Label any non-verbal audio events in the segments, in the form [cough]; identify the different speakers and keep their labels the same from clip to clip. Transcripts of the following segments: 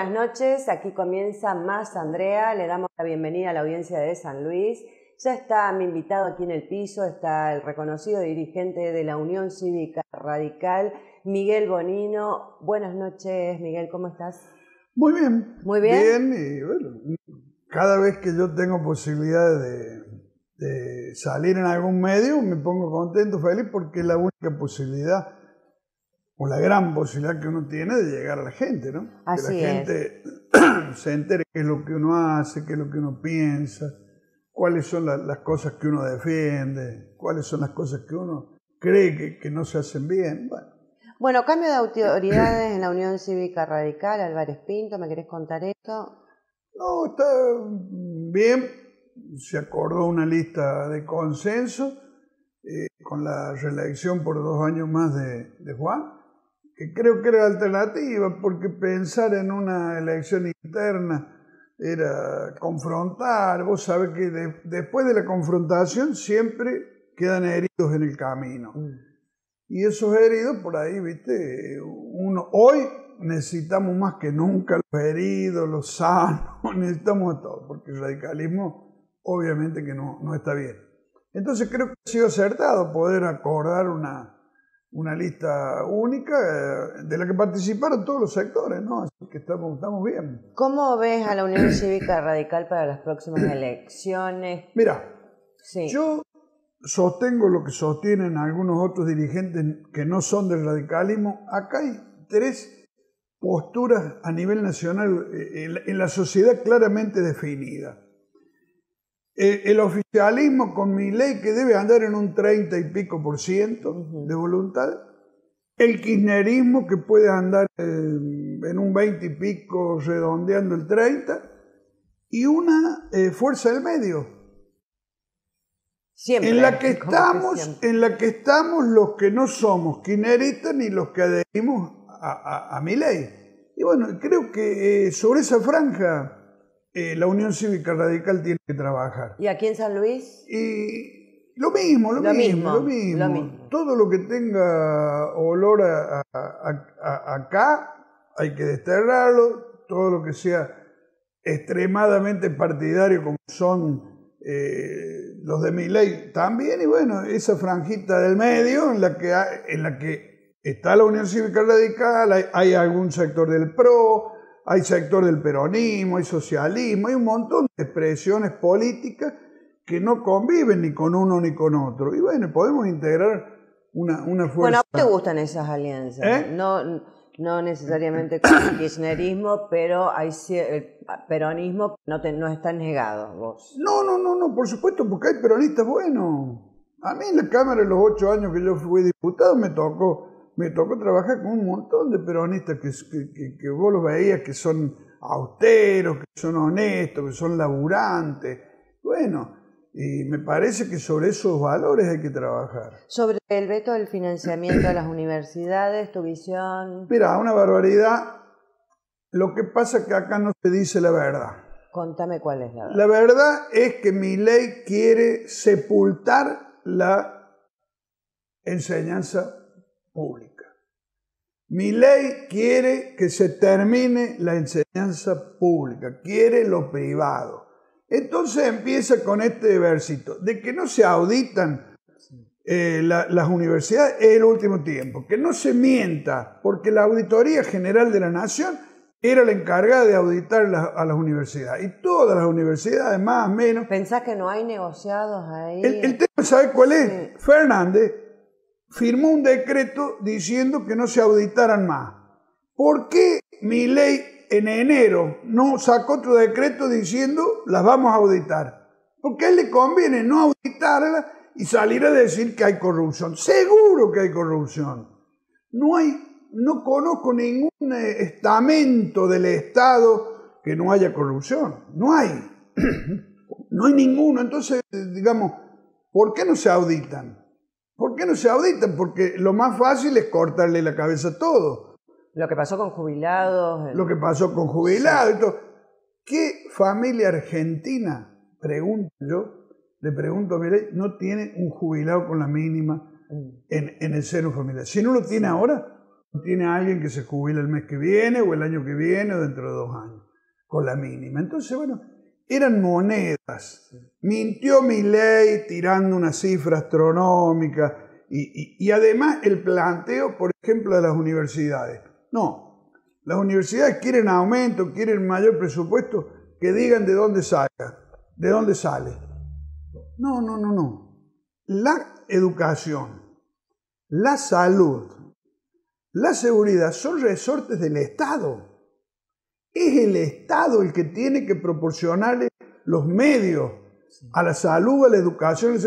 Speaker 1: Buenas noches, aquí comienza Más Andrea, le damos la bienvenida a la audiencia de San Luis. Ya está mi invitado aquí en el piso, está el reconocido dirigente de la Unión Cívica Radical, Miguel Bonino. Buenas noches, Miguel, ¿cómo estás?
Speaker 2: Muy bien.
Speaker 1: Muy bien.
Speaker 2: Bien, y bueno, cada vez que yo tengo posibilidad de, de salir en algún medio, me pongo contento, feliz, porque es la única posibilidad o la gran posibilidad que uno tiene de llegar a la gente, ¿no?
Speaker 1: Así
Speaker 2: que la
Speaker 1: es.
Speaker 2: gente [clears throat] se entere qué es lo que uno hace, qué es lo que uno piensa, cuáles son la- las cosas que uno defiende, cuáles son las cosas que uno cree que, que no se hacen bien. Bueno,
Speaker 1: Bueno, cambio de autoridades en la Unión Cívica Radical, Álvarez Pinto, ¿me querés contar esto?
Speaker 2: no, está bien, se acordó una lista de consenso eh, con la reelección por dos años más de, de Juan, que creo que era alternativa, porque pensar en una elección interna era confrontar, vos sabés que de- después de la confrontación siempre quedan heridos en el camino. Y esos heridos por ahí, viste, uno, hoy necesitamos más que nunca los heridos, los sanos, [laughs] necesitamos todo, porque el radicalismo obviamente que no, no está bien. Entonces creo que ha sido acertado poder acordar una, una lista única eh, de la que participaron todos los sectores, ¿no? Así que estamos, estamos bien.
Speaker 1: ¿Cómo ves a la Unión [clears throat] Cívica Radical para las próximas elecciones?
Speaker 2: Mira,
Speaker 1: Sí.
Speaker 2: Yo sostengo lo que sostienen algunos otros dirigentes que no son del radicalismo. Acá hay tres posturas a nivel nacional eh, en la- en la sociedad claramente definidas. Eh, El oficialismo con mi ley que debe andar en un 30 y pico por ciento de voluntad. El kirchnerismo que puede andar en un 20 y pico redondeando el 30. Y una eh, fuerza del medio,
Speaker 1: Siempre.
Speaker 2: en la que estamos,
Speaker 1: siempre.
Speaker 2: en la que estamos los que no somos kirchneristas ni los que adherimos a, a, a mi ley. Y bueno, creo que eh, sobre esa franja eh, la Unión Cívica Radical tiene que trabajar.
Speaker 1: ¿Y aquí en San Luis?
Speaker 2: Y lo mismo, lo,
Speaker 1: Lo
Speaker 2: mismo,
Speaker 1: mismo,
Speaker 2: lo mismo.
Speaker 1: lo mismo.
Speaker 2: Todo lo que tenga olor a, a- a- a- acá hay que desterrarlo. Todo lo que sea extremadamente partidario como son eh, los de mi ley también. Y bueno, esa franjita del medio en la que, hay- en la que está la Unión Cívica Radical, hay, hay algún sector del PRO, hay sector del peronismo, hay socialismo, hay un montón de expresiones políticas que no conviven ni con uno ni con otro. Y bueno, podemos integrar una, una
Speaker 1: Bueno,
Speaker 2: fuerza.
Speaker 1: ¿a vos te gustan esas alianzas?
Speaker 2: ¿Eh?
Speaker 1: No, no necesariamente con el kirchnerismo, pero hay el peronismo no, te, no está negado vos.
Speaker 2: No, no, no, no, por supuesto, porque hay peronistas buenos. A mí en la Cámara, en los ocho años que yo fui diputado, me tocó, me tocó trabajar con un montón de peronistas que, que, que- vos los veías que son austeros, que son honestos, que son laburantes. Bueno, y me parece que sobre esos valores hay que trabajar.
Speaker 1: Sobre el veto del financiamiento a las [clears throat] universidades, tu visión,
Speaker 2: Mira, una barbaridad. Lo que pasa es que acá no se dice la verdad.
Speaker 1: contame cuál es la verdad.
Speaker 2: La verdad es que mi ley quiere sepultar la enseñanza pública. Mi ley quiere que se termine la enseñanza pública, quiere lo privado. Entonces empieza con este versito, de que no se auditan eh, la- las universidades es el último tiempo, que no se mienta, porque la Auditoría General de la Nación era la encargada de auditar la- a las universidades. Y todas las universidades, más o menos.
Speaker 1: ¿Pensás que no hay negociados ahí?
Speaker 2: El, el tema, ¿sabe cuál es?
Speaker 1: Sí.
Speaker 2: Fernández firmó un decreto diciendo que no se auditaran más. ¿Por qué mi ley en enero no sacó otro decreto diciendo las vamos a auditar? Porque a él le conviene no auditarlas y salir a decir que hay corrupción. Seguro que hay corrupción. No hay, no conozco ningún eh, estamento del Estado que no haya corrupción. No hay. [clears throat] No hay ninguno. Entonces, digamos, ¿por qué no se auditan? ¿Por qué no se auditan? Porque lo más fácil es cortarle la cabeza a todo.
Speaker 1: Lo que pasó con jubilados. el-
Speaker 2: Lo que pasó con jubilados. ¿Qué familia argentina, pregunto yo, le pregunto a Mireille, no tiene un jubilado con la mínima
Speaker 1: Mm.
Speaker 2: en, en el seno familiar? Si no lo tiene ahora, tiene alguien que se jubila el mes que viene o el año que viene o dentro de dos años, con la mínima. Entonces, bueno, eran monedas. Mintió mi ley tirando una cifra astronómica y, además el planteo, por ejemplo, de las universidades. No, las universidades quieren aumento, quieren mayor presupuesto, que digan de dónde saca, de dónde sale. No, no, no, no. La educación, la salud, la seguridad son resortes del Estado. Es el Estado el que tiene que proporcionarle los medios a la salud, a la educación.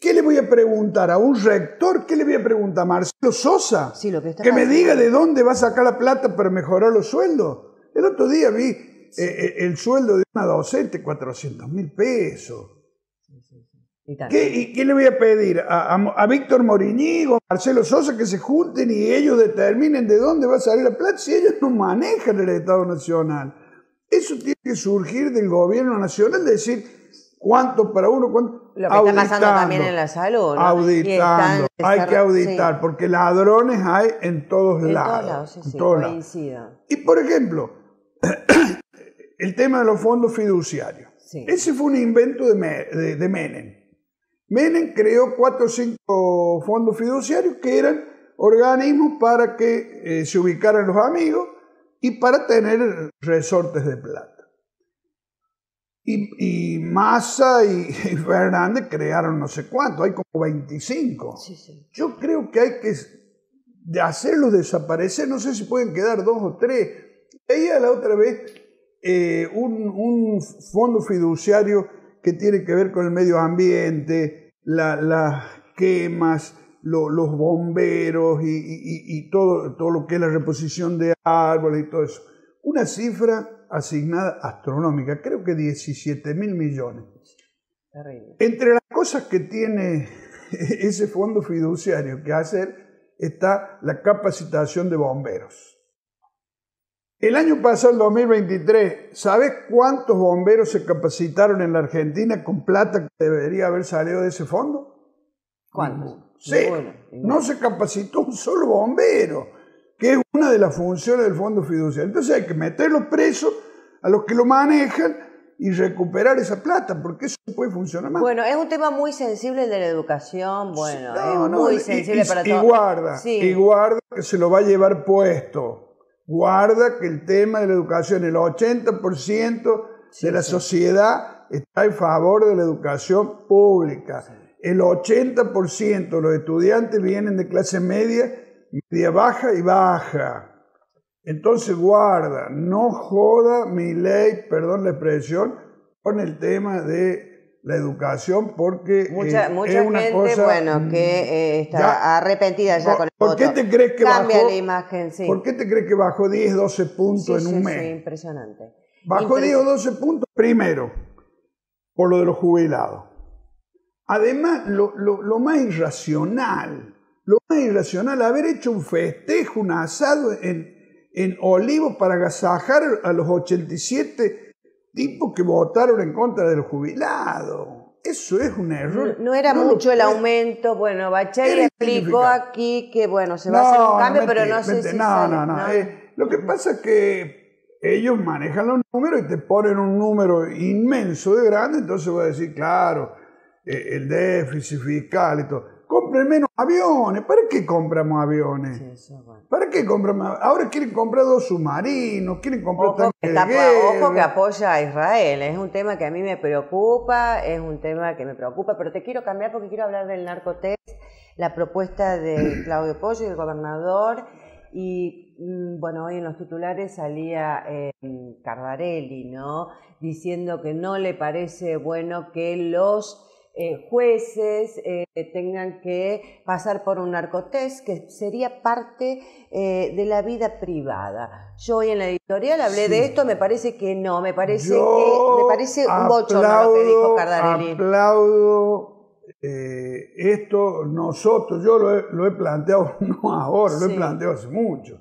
Speaker 2: ¿Qué le voy a preguntar a un rector? ¿Qué le voy a preguntar a Marcelo Sosa? que, me diga de dónde va a sacar la plata para mejorar los sueldos. El otro día vi eh, eh, el sueldo de una docente, 400 mil pesos. ¿Qué, ¿Y qué le voy a pedir? ¿A, Víctor Moriñigo, a Marcelo Sosa que se junten y ellos determinen de dónde va a salir la plata si ellos no manejan el Estado Nacional? Eso tiene que surgir del gobierno nacional, de decir, cuánto para uno, cuánto.
Speaker 1: Lo que está pasando también en la salud.
Speaker 2: Auditando. hay que auditar, porque ladrones hay en todos lados. En todos lados, sí, Y por ejemplo, [clears throat] el tema de los fondos fiduciarios. Ese fue un invento de, de, Menem. Menem creó cuatro o cinco fondos fiduciarios que eran organismos para que eh, se ubicaran los amigos y para tener resortes de plata. Y, Massa y, Fernández crearon no sé cuánto, hay como 25. Yo creo que hay que hacerlos desaparecer, no sé si pueden quedar dos o tres. Veía la otra vez eh, un, fondo fiduciario que tiene que ver con el medio ambiente, las quemas, los bomberos y, y, todo, todo lo que es la reposición de árboles y todo eso. Una cifra asignada astronómica, creo que 17 mil millones. Entre las cosas que tiene [laughs] ese fondo fiduciario que hacer está la capacitación de bomberos. El año pasado, el 2023, ¿sabes cuántos bomberos se capacitaron en la Argentina con plata que debería haber salido de ese fondo?
Speaker 1: ¿Cuántos?
Speaker 2: Sí, no se capacitó un solo bombero que es una de las funciones del fondo fiduciario. Entonces hay que meterlos presos a los que lo manejan y recuperar esa plata, porque eso puede funcionar más.
Speaker 1: Bueno, es un tema muy sensible de la educación, bueno, es muy sensible para
Speaker 2: todos. Y guarda, y guarda que se lo va a llevar puesto. Guarda que el tema de la educación, el 80% de la sociedad está en favor de la educación pública. El 80% de los estudiantes vienen de clase media media baja y baja. Entonces guarda, no joda mi ley, perdón la expresión, con el tema de la educación porque
Speaker 1: mucha, eh, mucha es una gente, cosa, bueno, que eh, está arrepentida ya con el
Speaker 2: ¿Por qué te crees que
Speaker 1: Cambia la imagen, sí.
Speaker 2: ¿Por qué te crees que bajó 10, 12 puntos en un mes?
Speaker 1: Sí, impresionante.
Speaker 2: Bajó 10 o 12 puntos primero por lo de los jubilados. Además, lo, lo, lo más irracional lo más irracional, haber hecho un festejo, un asado en, en Olivos para agasajar a los 87 tipos que votaron en contra del jubilado. Eso es un error.
Speaker 1: No, era mucho el aumento. Bueno, Bachay explicó aquí que, bueno, se va a hacer un cambio, pero no sé si.
Speaker 2: No, no, no. Eh, lo que pasa es que ellos manejan los números y te ponen un número inmenso de grande, entonces voy a decir, claro, eh, el déficit fiscal y todo compren menos aviones. ¿Para qué compramos aviones? ¿Para qué compramos? Ahora quieren comprar dos submarinos, quieren comprar
Speaker 1: ojo que, ojo que apoya a Israel. Es un tema que a mí me preocupa, es un tema que me preocupa, pero te quiero cambiar porque quiero hablar del narcotest, la propuesta de [clears throat] Claudio Pollo y el gobernador. Y mm, bueno, hoy en los titulares salía eh, Cardarelli, ¿no? Diciendo que no le parece bueno que los eh, jueces eh, tengan que pasar por un narcotest, que sería parte eh, de la vida privada. Yo hoy en la editorial hablé de esto, me parece que no, me parece que me parece un bochorno lo que dijo Cardarelli.
Speaker 2: Aplaudo esto nosotros, yo lo he, planteado [laughs] no ahora, lo he planteado hace mucho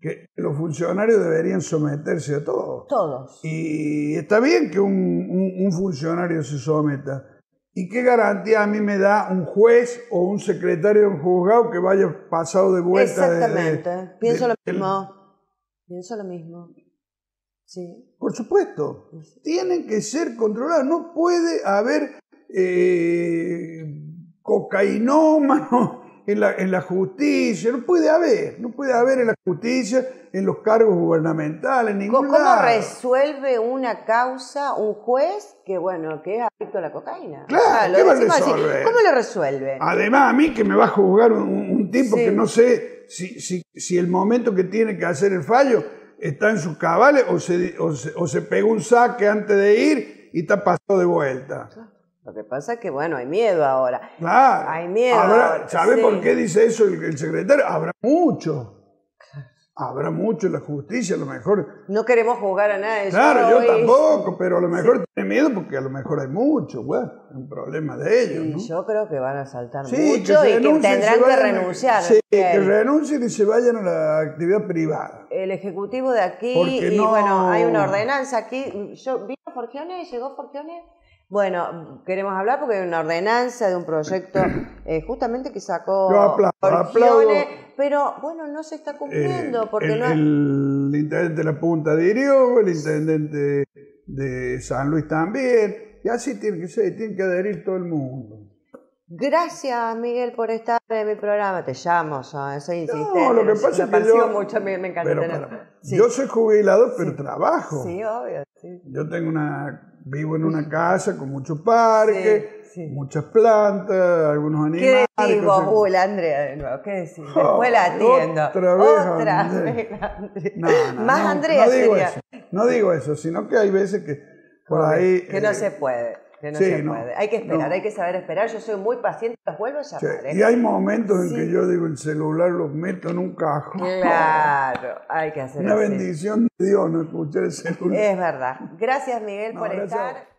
Speaker 2: que los funcionarios deberían someterse a todo.
Speaker 1: Todos.
Speaker 2: Y está bien que un funcionario se someta, ¿Y qué garantía a mí me da un juez o un secretario de un juzgado que vaya pasado de vuelta?
Speaker 1: Exactamente, pienso lo mismo. Pienso lo mismo. Sí.
Speaker 2: Por supuesto, tienen que ser controlados. No puede haber eh, cocainómanos en la, en la justicia, no puede haber, no puede haber en la justicia, en los cargos gubernamentales, en ningún
Speaker 1: ¿Cómo resuelve una causa un juez que, bueno, que es adicto a la cocaína?
Speaker 2: Claro, ¿qué va a resolver?
Speaker 1: ¿Cómo lo resuelve?
Speaker 2: Además, a mí que me va a juzgar un, tipo que no sé si, si, si, el momento que tiene que hacer el fallo está en sus cabales o se, o se, o se pegó un saque antes de ir y está pasado de vuelta.
Speaker 1: Lo que pasa es que, bueno, hay miedo ahora.
Speaker 2: Claro.
Speaker 1: Hay miedo.
Speaker 2: ¿Sabe por qué dice eso el, secretario? Habrá mucho. Habrá mucho en la justicia, a lo mejor.
Speaker 1: No queremos juzgar a nadie.
Speaker 2: Claro, yo, tampoco, pero a lo mejor tiene miedo porque a lo mejor hay mucho, bueno, es un problema de ellos.
Speaker 1: Y yo creo que van a saltar mucho y que tendrán que renunciar.
Speaker 2: Sí, que renuncien y se vayan a la actividad privada.
Speaker 1: El ejecutivo de aquí, y bueno, hay una ordenanza aquí. Yo, ¿Vino Forgione? ¿Llegó Forgione? Bueno, queremos hablar porque hay una ordenanza de un proyecto [coughs] eh, justamente que sacó pero bueno, no se está cumpliendo
Speaker 2: eh,
Speaker 1: porque
Speaker 2: el,
Speaker 1: no...
Speaker 2: El intendente de la Punta dirió, el intendente de San Luis también, y así tiene que ser, tiene que adherir todo el mundo.
Speaker 1: Gracias, Miguel, por estar en mi programa. Te llamo, soy insistente.
Speaker 2: No, lo que pasa es que yo...
Speaker 1: Mucho, me, encanta
Speaker 2: Yo soy jubilado, pero trabajo.
Speaker 1: Sí, obvio.
Speaker 2: Yo tengo una vivo en una casa con muchos parques, muchas plantas, algunos animales.
Speaker 1: ¿Qué decís vos, Uy, Andrea, de nuevo? ¿Qué decís? Después la atiendo.
Speaker 2: Otra vez, Otra Vez,
Speaker 1: no, no, Más Andrea
Speaker 2: no digo
Speaker 1: sería.
Speaker 2: Eso, no digo eso, sino que hay veces que por ahí...
Speaker 1: Que no eh, se puede. Que no se puede. Hay que esperar, hay que saber esperar. Yo soy muy paciente, los vuelvo a llamar. ¿eh?
Speaker 2: Y hay momentos en que yo digo, el celular lo meto en un cajón.
Speaker 1: Claro, hay que hacer
Speaker 2: Una bendición de Dios no escuchar el celular.
Speaker 1: Es verdad. Gracias, Miguel, por estar.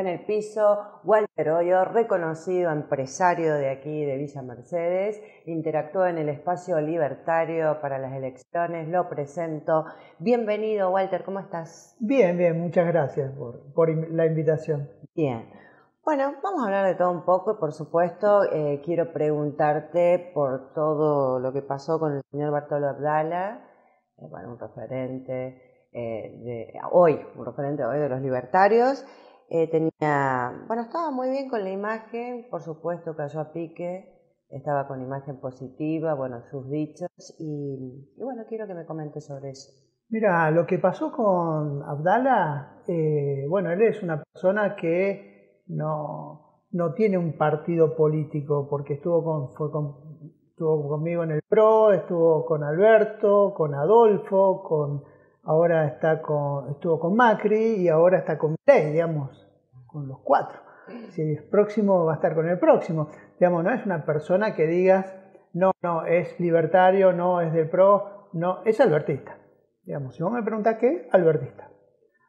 Speaker 1: En el piso Walter Hoyo, reconocido empresario de aquí de Villa Mercedes, interactúa en el espacio libertario para las elecciones, lo presento. Bienvenido Walter, ¿cómo estás?
Speaker 3: Bien, bien, muchas gracias por, la invitación.
Speaker 1: Bien. Bueno, vamos a hablar de todo un poco y por supuesto eh, quiero preguntarte por todo lo que pasó con el señor Bartolo Abdala, eh, bueno, un referente eh, de hoy, un referente hoy de los libertarios. Eh, tenía, bueno, estaba muy bien con la imagen, por supuesto cayó a pique, estaba con imagen positiva, bueno, sus dichos, y, bueno, quiero que me comentes sobre eso.
Speaker 3: Mira, lo que pasó con Abdala, eh, bueno, él es una persona que no, no tiene un partido político, porque estuvo, con, fue estuvo conmigo en el PRO, estuvo con Alberto, con Adolfo, con ahora está con, estuvo con Macri y ahora está con Milei, digamos, con los cuatro. Si el próximo va a estar con el próximo. Digamos, no es una persona que digas, no, no, es libertario, no es del PRO, no, es albertista. Digamos, si vos me preguntás qué, albertista.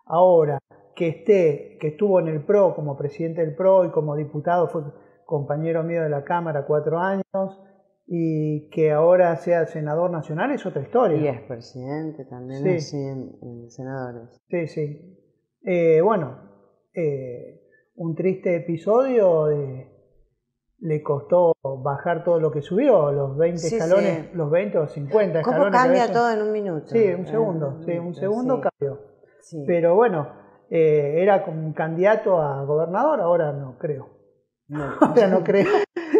Speaker 3: Ahora, que esté, que estuvo en el PRO como presidente del PRO y como diputado, fue compañero mío de la Cámara cuatro años, y que ahora sea senador nacional es otra historia.
Speaker 1: Y es presidente también, sí. en, senadores.
Speaker 3: Sí, sí. Eh, bueno, eh, un triste episodio le costó bajar todo lo que subió, los 20 escalones, los 20 o 50
Speaker 1: ¿Cómo
Speaker 3: escalones.
Speaker 1: cambia todo en un minuto?
Speaker 3: Sí, un segundo, sí, un segundo cambió. Pero bueno, eh, era como un candidato a gobernador, ahora no creo. No. [laughs] ahora no creo.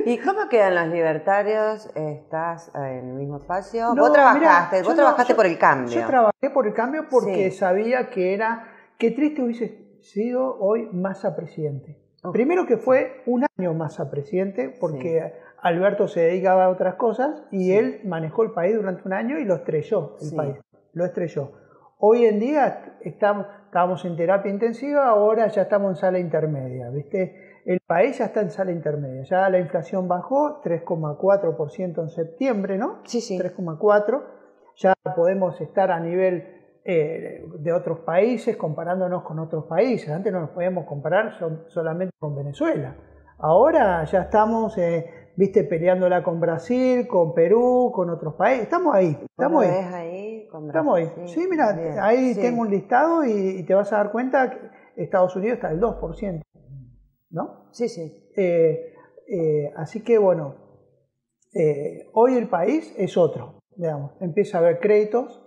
Speaker 1: ¿Y cómo quedan los libertarios? ¿Estás en el mismo espacio? vos trabajaste, vos trabajaste por el cambio.
Speaker 3: Yo trabajé por el cambio porque sabía que era, qué triste hubiese sido hoy Massa presidente. Primero que fue un año Massa presidente porque Alberto se dedicaba a otras cosas y él manejó el país durante un año y lo estrelló el país, lo estrelló. Hoy en día estamos, estábamos en terapia intensiva, ahora ya estamos en sala intermedia, ¿viste? El país ya está en sala intermedia, ya la inflación bajó 3,4% en septiembre, ¿no?
Speaker 1: Sí, sí.
Speaker 3: 3,4%, ya podemos estar a nivel eh, de otros países, comparándonos con otros países. Antes no nos podíamos comparar solamente con Venezuela. Ahora ya estamos, eh, viste, peleándola con Brasil, con Perú, con otros países. Estamos ahí, estamos ahí.
Speaker 1: ahí
Speaker 3: estamos ahí. Sí, mira, ahí tengo un listado y, te vas a dar cuenta que Estados Unidos está al 2%. ¿No?
Speaker 1: Sí, sí.
Speaker 3: Eh, así que bueno, hoy el país es otro, digamos. Empieza a haber créditos,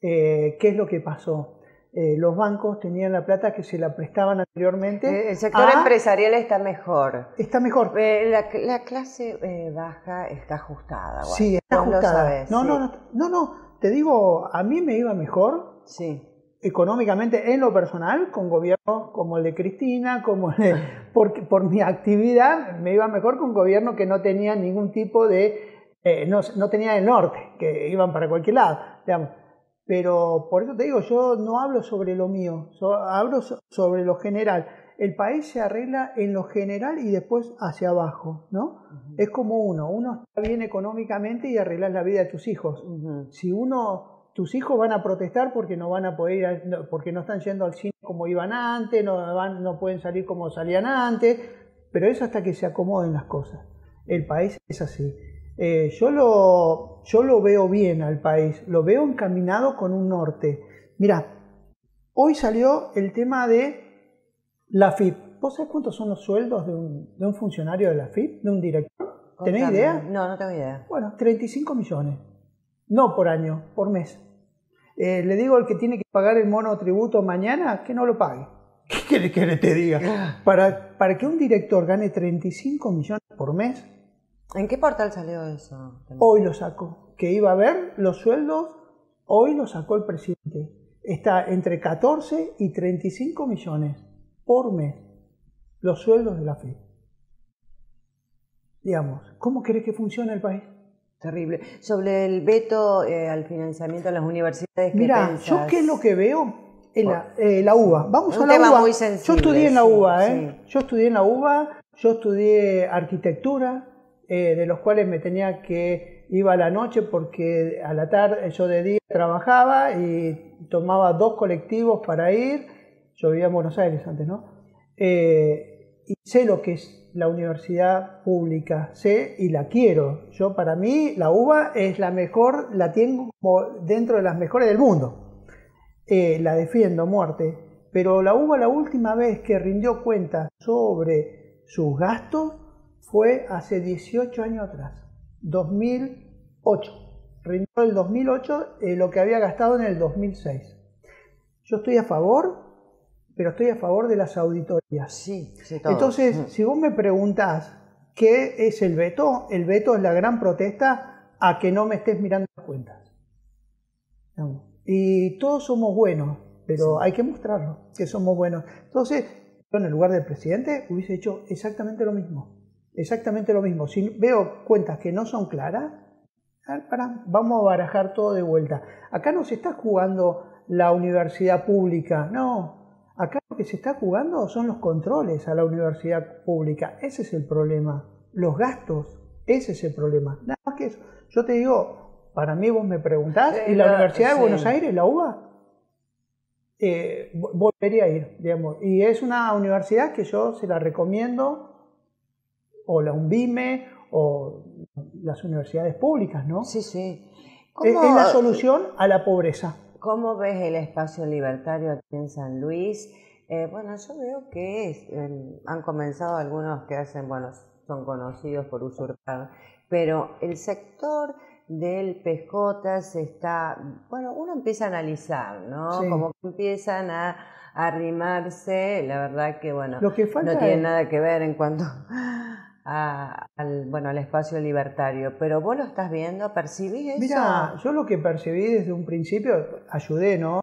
Speaker 3: eh, ¿qué es lo que pasó? Eh, los bancos tenían la plata que se la prestaban anteriormente.
Speaker 1: Eh, el sector empresarial está mejor.
Speaker 3: Está mejor.
Speaker 1: La, clase baja está ajustada.
Speaker 3: Sí, está ajustada. no, no, no, no, no, te digo, a mí me iba mejor.
Speaker 1: Sí.
Speaker 3: Económicamente, en lo personal, con gobiernos como el de Cristina, como [laughs] por, por mi actividad, me iba mejor con gobierno que no tenía ningún tipo de. no, no tenía el norte, que iban para cualquier lado. Digamos pero por eso te digo, yo no hablo sobre lo mío, hablo sobre lo general. El país se arregla en lo general y después hacia abajo, ¿no? Es como uno, uno está bien económicamente y arreglas la vida de tus hijos. Si uno, tus hijos van a protestar porque no van a poder ir, porque no están yendo al cine como iban antes, no, van, no pueden salir como salían antes, pero es hasta que se acomoden las cosas. El país es así. Eh, yo, lo, yo lo veo bien al país, lo veo encaminado con un norte. Mira, hoy salió el tema de la FIP. ¿Vos sabés cuántos son los sueldos de un, de un funcionario de la FIP, de un director? ¿Tenés idea?
Speaker 1: No, no tengo idea.
Speaker 3: Bueno, 35 millones. No por año, por mes. Eh, le digo al que tiene que pagar el monotributo mañana que no lo pague. [laughs] ¿Qué quiere que te diga? Para, para que un director gane 35 millones por mes,
Speaker 1: ¿En qué portal salió eso?
Speaker 3: Hoy lo sacó. Que iba a ver los sueldos, hoy lo sacó el presidente. Está entre 14 y 35 millones por mes los sueldos de la FIP. Digamos, ¿cómo querés que funcione el país?
Speaker 1: Terrible. Sobre el veto eh, al financiamiento de las universidades.
Speaker 3: Mira, yo qué es lo que veo en la, eh, la UBA. Vamos a la UBA.
Speaker 1: Muy sensible,
Speaker 3: yo estudié en la UBA, ¿eh? Yo estudié en la UBA, yo estudié arquitectura, eh, de los cuales me tenía que iba a la noche porque a la tarde yo de día trabajaba y tomaba dos colectivos para ir. Yo vivía en Buenos Aires antes, ¿no? Eh, y sé lo que es la universidad pública, sé y la quiero. Yo para mí la UBA es la mejor, la tengo dentro de las mejores del mundo. Eh, la defiendo muerte. Pero la UBA la última vez que rindió cuenta sobre sus gastos fue hace 18 años atrás, 2008. Rindió el 2008 eh, lo que había gastado en el 2006. Yo estoy a favor, pero estoy a favor de las auditorías.
Speaker 1: Sí,
Speaker 3: Entonces, mm. si vos me preguntás qué es el veto, el veto es la gran protesta a que no me estés mirando las cuentas. Y todos somos buenos, pero hay que mostrarlo, que somos buenos. Entonces, yo en el lugar del presidente hubiese hecho exactamente lo mismo exactamente lo mismo. Si veo cuentas que no son claras, para, vamos a barajar todo de vuelta. Acá no se está jugando la universidad pública, no. Acá lo que se está jugando son los controles a la universidad pública. Ese es el problema. Los gastos, ese es el problema. Nada más que eso. Yo te digo, para mí vos me preguntás, ¿y la Universidad de Buenos Aires, la UBA? Eh, volvería a ir, digamos. Y es una universidad que yo se la recomiendo o la UNVIME o las universidades públicas, ¿no?
Speaker 1: Sí, sí.
Speaker 3: Es, la solución a la pobreza.
Speaker 1: ¿Cómo ves el espacio libertario aquí en San Luis? Eh, bueno, yo veo que em, han comenzado algunos que hacen, bueno, son conocidos por usurpar, pero el sector del se está, bueno, uno empieza a analizar, ¿no? Como que empiezan a, arrimarse, la verdad que, bueno, no tiene nada que ver en cuanto al, bueno, al espacio libertario, pero vos lo estás viendo, percibís eso.
Speaker 3: Mira, yo lo que percibí desde un principio, ayudé, ¿no?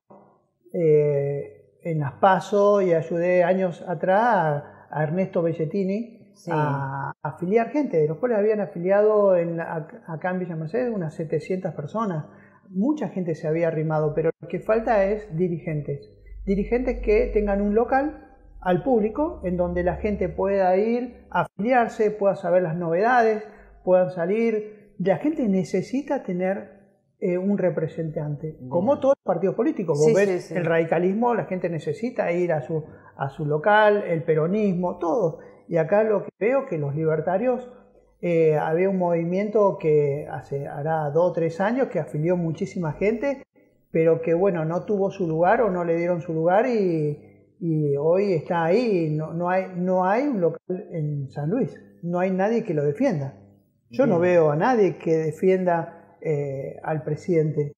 Speaker 3: Eh, en las PASO y ayudé años atrás a, Ernesto Bellettini a, afiliar gente, de los cuales habían afiliado en, acá en Villa Mercedes unas 700 personas. Mucha gente se había arrimado, pero lo que falta es dirigentes. Dirigentes que tengan un local al público, en donde la gente pueda ir a afiliarse, pueda saber las novedades, puedan salir. La gente necesita tener eh, un representante, como todos los partidos políticos. Vos ves el radicalismo, la gente necesita ir a su, a su local, el peronismo, todo. Y acá lo que veo que los libertarios, eh, había un movimiento que hace, hará dos o tres años que afilió muchísima gente, pero que bueno, no tuvo su lugar o no le dieron su lugar y, hoy está ahí. No, no, hay, no hay un local en San Luis, no hay nadie que lo defienda. Yo no veo a nadie que defienda eh, al presidente.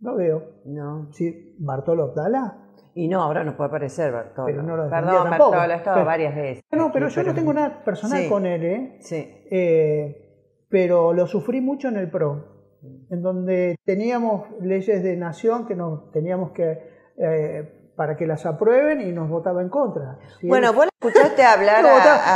Speaker 3: No veo.
Speaker 1: No.
Speaker 3: Sí, Bartolo Abdala.
Speaker 1: Y no, ahora no puede aparecer Bartolo.
Speaker 3: Pero no lo
Speaker 1: Perdón, Bartolo, ha estado varias veces.
Speaker 3: No, pero yo no tengo nada personal con él, ¿eh?
Speaker 1: Sí.
Speaker 3: Eh, pero lo sufrí mucho en el PRO, en donde teníamos leyes de nación que nos teníamos que eh, para que las aprueben y nos votaba en contra.
Speaker 1: bueno, vos escuchaste hablar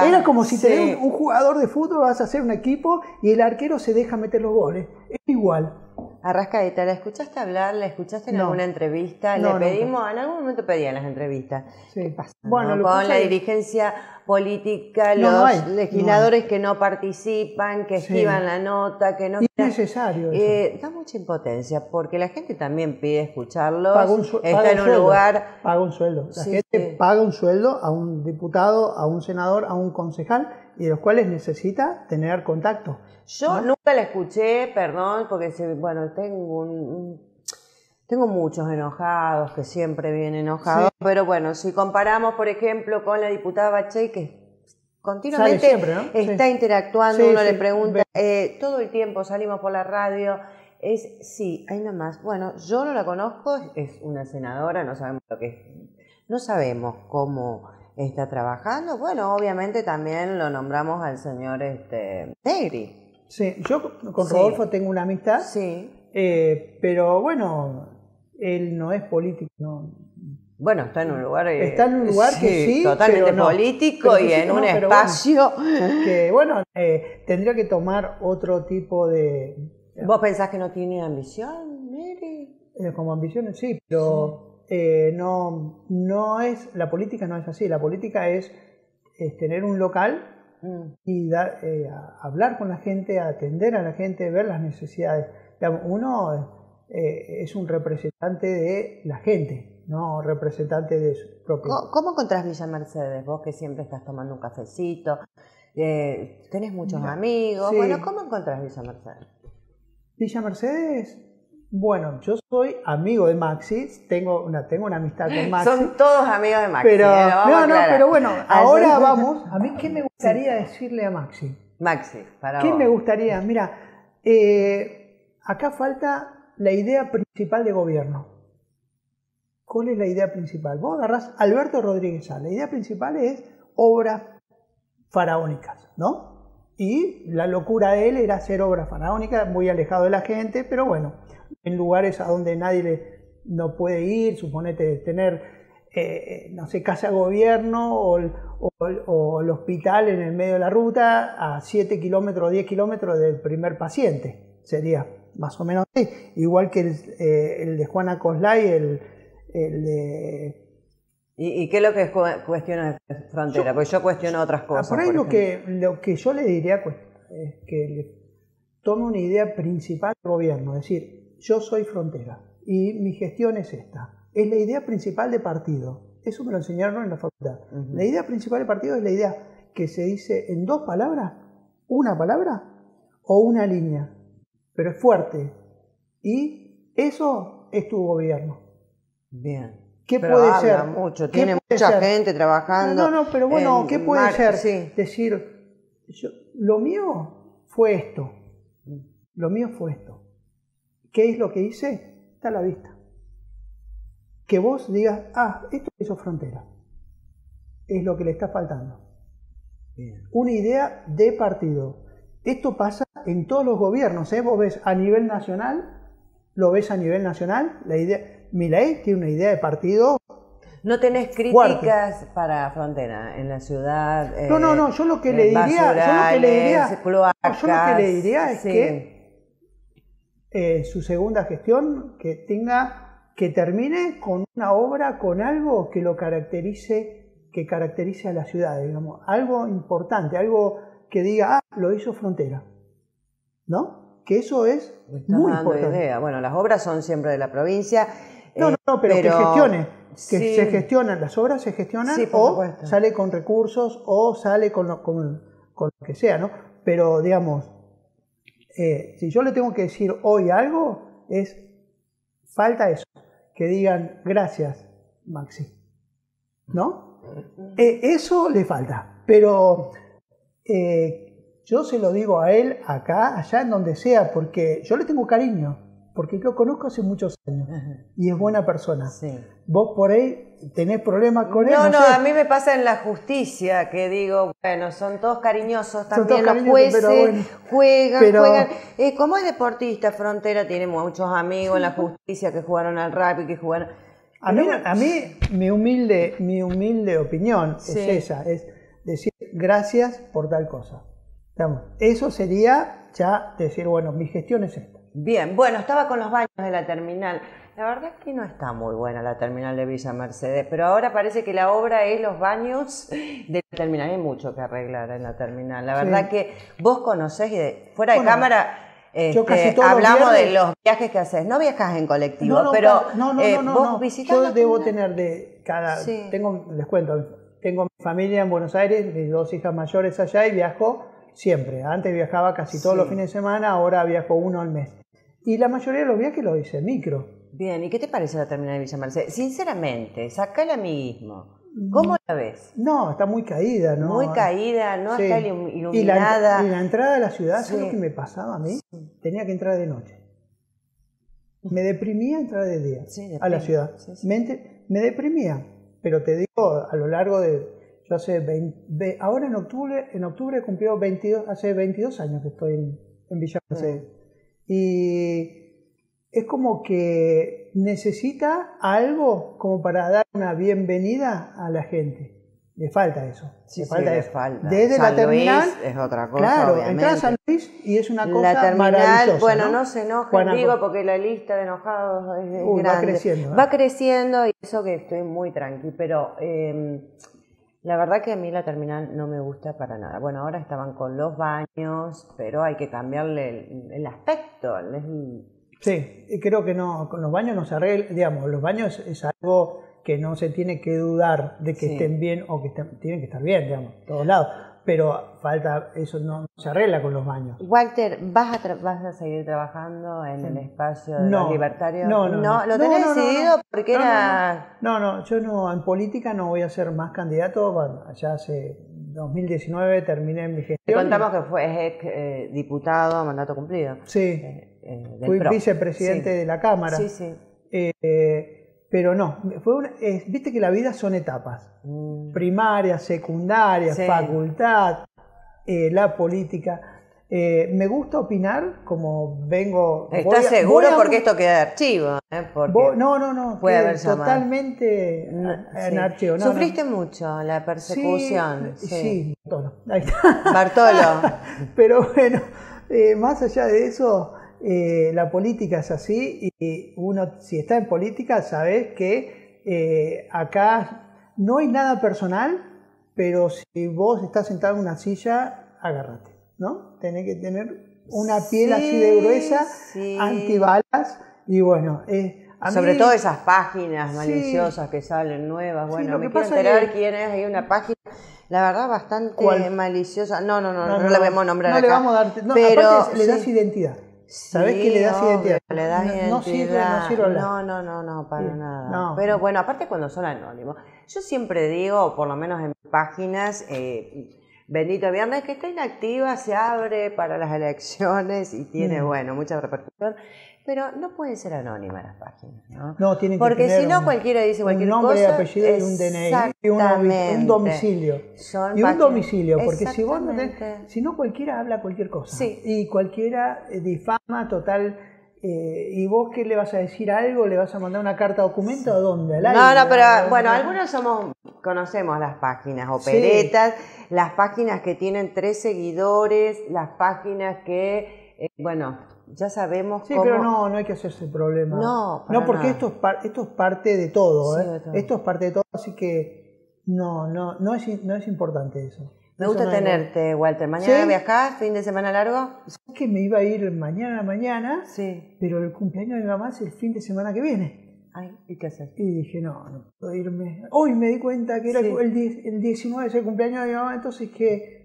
Speaker 3: Era como si tenés un jugador de fútbol, vas a hacer un equipo y el arquero se deja meter los goles. Es igual.
Speaker 1: Arrascaeta, ¿la escuchaste hablar? ¿La escuchaste en alguna entrevista? Le pedimos, en algún momento pedían las entrevistas. ¿Qué pasa? Bueno, Con la dirigencia política, los legisladores que no participan, que esquivan la nota, que no...
Speaker 3: es necesario
Speaker 1: eh, da mucha impotencia, porque la gente también pide escucharlos, está en un lugar...
Speaker 3: Paga un sueldo. La gente paga un sueldo a un diputado, a un senador, a un concejal, y de los cuales necesita tener contacto.
Speaker 1: Yo nunca la escuché, perdón, porque bueno, tengo tengo muchos enojados que siempre vienen enojados, pero bueno, si comparamos, por ejemplo, con la diputada Bachey, que continuamente está interactuando, uno le pregunta, eh, todo el tiempo salimos por la radio, es, sí, hay nomás. Bueno, yo no la conozco, es una senadora, no sabemos lo que es, no sabemos cómo está trabajando. Bueno, obviamente también lo nombramos al señor este, Negri.
Speaker 3: Sí, yo con Rodolfo tengo una amistad.
Speaker 1: Sí.
Speaker 3: Eh, pero bueno, él no es político. No.
Speaker 1: Bueno, está en un lugar.
Speaker 3: Eh, está en un lugar que sí.
Speaker 1: Totalmente político y en un espacio.
Speaker 3: que bueno, eh, tendría que tomar otro tipo de.
Speaker 1: ¿Vos pensás que no tiene ambición, Mary?
Speaker 3: como ambición, sí, pero no, no es. La política no es así. La política es, es tener un local Mm. y eh, hablar con la gente, atender a la gente, ver las necesidades. Uno eh, es un representante de la gente, no representante de su propio.
Speaker 1: ¿Cómo, encontrás Villa Mercedes? Vos que siempre estás tomando un cafecito, eh, tenés muchos amigos. Bueno, ¿cómo encontrás Villa Mercedes?
Speaker 3: Villa Mercedes bueno, yo soy amigo de Maxi, tengo una, tengo una amistad con [laughs] Maxi.
Speaker 1: Son todos amigos de Maxi.
Speaker 3: Pero, no, no, pero bueno, [laughs] ahora vamos. A mí, ¿qué me gustaría decirle a Maxi?
Speaker 1: Maxi, para
Speaker 3: ¿Qué me gustaría? Mira, eh, acá falta la idea principal de gobierno. ¿Cuál es la idea principal? Vos agarrás Alberto Rodríguez A. La idea principal es obras faraónicas, ¿no? Y la locura de él era hacer obras faraónicas, muy alejado de la gente, pero bueno en lugares a donde nadie no puede ir, suponete tener, eh, no sé, casa de gobierno o, el hospital en el medio de la ruta a 7 kilómetros o 10 kilómetros del primer paciente. Sería más o menos así. Igual que el, eh, de Juana Coslay, el, de...
Speaker 1: ¿Y, qué es lo que cuestiona frontera? Porque yo cuestiono otras cosas.
Speaker 3: Por ahí lo, que, lo que yo le diría pues, es que tome una idea principal del gobierno, es decir, yo soy frontera y mi gestión es esta. Es la idea principal de partido. Eso me lo enseñaron en la facultad. La idea principal de partido es la idea que se dice en dos palabras, una palabra o una línea, pero es fuerte. Y eso es tu gobierno.
Speaker 1: Bien.
Speaker 3: ¿Qué puede ser?
Speaker 1: mucho, tiene mucha gente trabajando.
Speaker 3: No, no, pero bueno, ¿qué puede ser? Decir, lo mío fue esto. Mm. Lo mío fue esto. ¿Qué es lo que hice? Está a la vista. Que vos digas, ah, esto hizo frontera. Es lo que le está faltando. Una idea de partido. Esto pasa en todos los gobiernos. ¿eh? Vos ves a nivel nacional, lo ves a nivel nacional. La idea, ley tiene una idea de partido.
Speaker 1: No tenés críticas para frontera en la ciudad.
Speaker 3: no, no, no. Yo lo que le diría, yo lo que le diría, yo lo que le diría es que eh, su segunda gestión, que tenga, que termine con una obra, con algo que lo caracterice, que caracterice a la ciudad, digamos, algo importante, algo que diga, ah, lo hizo Frontera, ¿no? Que eso es muy importante. Idea.
Speaker 1: Bueno, las obras son siempre de la provincia.
Speaker 3: No, no, no, pero, que gestione. Que se gestionan, las obras se gestionan o sale con recursos o sale con lo, con, con lo que sea, ¿no? Pero digamos, eh, si yo le tengo que decir hoy algo, es falta eso, que digan gracias, Maxi. ¿No? Eh, eso le falta, pero eh, yo se lo digo a él acá, allá, en donde sea, porque yo le tengo cariño porque lo conozco hace muchos años y es buena persona. Vos por ahí tenés problemas con él.
Speaker 1: No, no, a mí me pasa en la justicia que digo, bueno, son todos cariñosos también los jueces, juegan, juegan. Eh, como es deportista, Frontera tiene muchos amigos en la justicia que jugaron al rap y que jugaron...
Speaker 3: A mí, a mí mi, humilde, mi humilde opinión es esa, es decir gracias por tal cosa. eso sería ya decir, bueno, mi gestión es esta.
Speaker 1: Bien, bueno, estaba con los baños de la terminal. La verdad es que no está muy buena la terminal de Villa Mercedes, pero ahora parece que la obra es los baños de la terminal. Hay mucho que arreglar en la terminal. La verdad que vos conocés y de, fuera de cámara este, hablamos de los viajes que haces. No viajas en colectivo, pero
Speaker 3: no, no, eh, no, vos visitas. Yo debo tener de cada. Tengo, les cuento, tengo mi familia en Buenos Aires, mis dos hijas mayores allá y viajo siempre. Antes viajaba casi todos los fines de semana, ahora viajo uno al mes. Y la mayoría de los viajes lo hice micro.
Speaker 1: Bien, ¿y qué te parece la terminal de Villa Mercedes? Sinceramente, saca el amiguismo. ¿Cómo la ves?
Speaker 3: No, está muy caída, ¿no?
Speaker 1: Muy caída, no está iluminada.
Speaker 3: Y la, entrada a la ciudad, ¿sabes lo que me pasaba a mí? Tenía que entrar de noche. Me deprimía entrar de día a la ciudad. Me, me, deprimía, pero te digo, a lo largo de, yo hace 20, ahora en octubre, en octubre cumplió 22, hace 22 años que estoy en, en Villa Mercedes. Y es como que necesita algo como para dar una bienvenida a la gente. Le falta eso.
Speaker 1: le falta eso.
Speaker 3: Desde la terminal.
Speaker 1: es otra cosa.
Speaker 3: Claro, entras a San Luis y es una cosa la
Speaker 1: terminal, Bueno, no, se enojen, digo, porque la lista de enojados es, grande. Va
Speaker 3: creciendo.
Speaker 1: Va creciendo y eso que estoy muy tranqui, pero. Eh, la verdad que a mí la terminal no me gusta para nada. Bueno, ahora estaban con los baños, pero hay que cambiarle el, aspecto.
Speaker 3: Sí, creo que no, con los baños no se arregla, digamos, los baños es algo que no se tiene que dudar de que estén bien o que tienen que estar bien, digamos, todos lados pero falta, eso no se arregla con los baños.
Speaker 1: Walter, ¿vas a, vas a seguir trabajando en el espacio de los libertarios?
Speaker 3: No, no, no.
Speaker 1: ¿Lo tenés decidido porque era...?
Speaker 3: No, no, yo no, en política no voy a ser más candidato, bueno, ya hace 2019 terminé mi gestión. Te
Speaker 1: contamos que fue eh, diputado, mandato cumplido.
Speaker 3: Sí, eh, eh, fui vicepresidente de la Cámara.
Speaker 1: Sí, sí.
Speaker 3: Pero no, fue viste que la vida son etapas. Mm. Primaria, secundaria, facultad, eh, la política. Eh, me gusta opinar como vengo.
Speaker 1: ¿Estás seguro? porque esto queda de archivo. ¿eh?
Speaker 3: no, no, no. Puede haber totalmente en archivo.
Speaker 1: ¿Sufriste mucho la persecución?
Speaker 3: Sí, sí. Bartolo.
Speaker 1: Bartolo. [laughs]
Speaker 3: Pero bueno, más allá de eso, eh, la política es así y uno, si está en política, sabes que eh, acá no hay nada personal, pero si vos estás sentado en una silla, agárrate, ¿no? Tenés que tener una piel así de gruesa, antibalas y bueno.
Speaker 1: Eh, Sobre todo esas páginas maliciosas que salen nuevas. Bueno, me quiero enterar quién es. Hay una página, la verdad, bastante maliciosa. No, no, no, no, la vamos a nombrar
Speaker 3: no
Speaker 1: Le
Speaker 3: vamos a dar, pero le das identidad. ¿Sabes qué le das identidad?
Speaker 1: Le das no, identidad. No sirve, no No, no, no, para nada. Pero bueno, aparte cuando son anónimos. Yo siempre digo, por lo menos en páginas, eh, Bendito Viernes, que está inactiva, se abre para las elecciones y tiene, mm. bueno, mucha repercusión. Pero no pueden ser anónimas las páginas, ¿no?
Speaker 3: No, tienen
Speaker 1: que
Speaker 3: Porque
Speaker 1: si no, cualquiera dice cualquier cosa. Un
Speaker 3: nombre, apellido y un DNI y un, domicilio. y un domicilio, porque si vos no tenés, si no cualquiera habla cualquier cosa.
Speaker 1: Sí.
Speaker 3: Y cualquiera eh, difama total. Eh, ¿Y vos qué le vas a decir algo? ¿Le vas a mandar una carta documento a dónde?
Speaker 1: no, no, pero bueno, algunos somos, conocemos las páginas operetas, las páginas que tienen tres seguidores, las páginas que, eh, bueno, ya sabemos
Speaker 3: sí, pero no, no hay que hacerse problema.
Speaker 1: No,
Speaker 3: no porque esto es, esto es parte de todo, ¿eh? Esto es parte de todo, así que no, no, no es, no es importante eso.
Speaker 1: Me gusta tenerte, Walter. ¿Mañana viajás? ¿Fin de semana largo?
Speaker 3: Es que me iba a ir mañana, mañana,
Speaker 1: sí.
Speaker 3: pero el cumpleaños de mi mamá es el fin de semana que viene.
Speaker 1: Ay, ¿y qué haces?
Speaker 3: Y dije, no, no puedo irme. Hoy me di cuenta que era el, 19 es el cumpleaños de mi mamá, entonces que